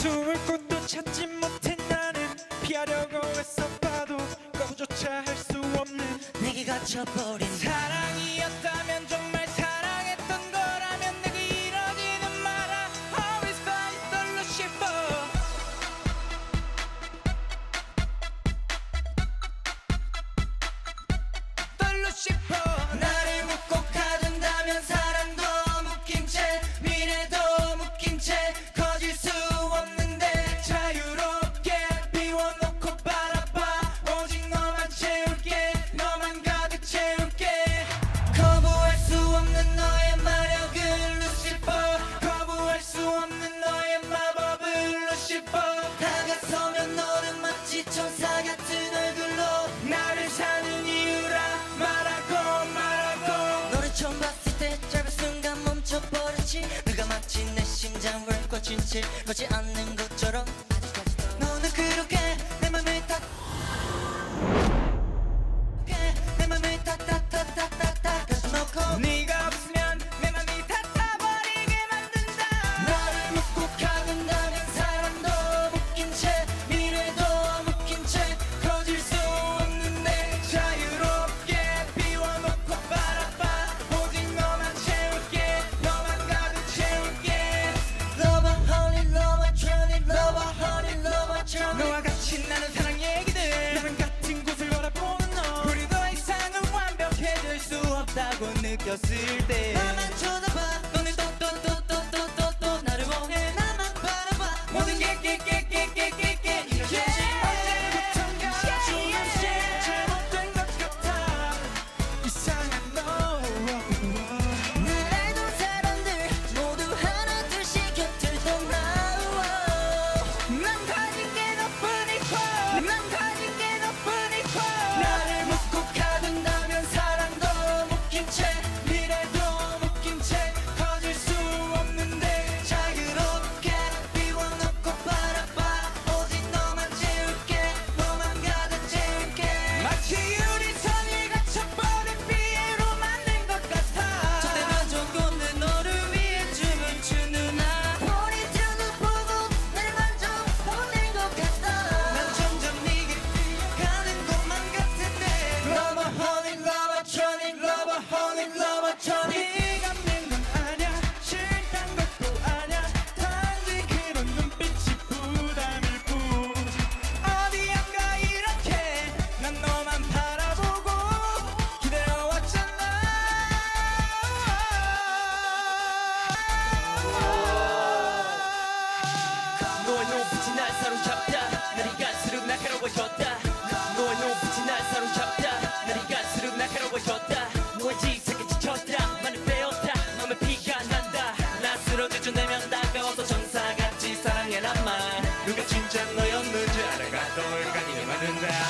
숨을 곳도 찾지 못해 나는 피하려고 했어 봐도 거부조차 할 수 없는 내게 갇혀버린 사랑이었다면 정말 사랑했던 거라면 내게 이러지는 마라. Always find the Lucifer 널 루시퍼 shit, but you I see. alcoholic lover, Johnny. that.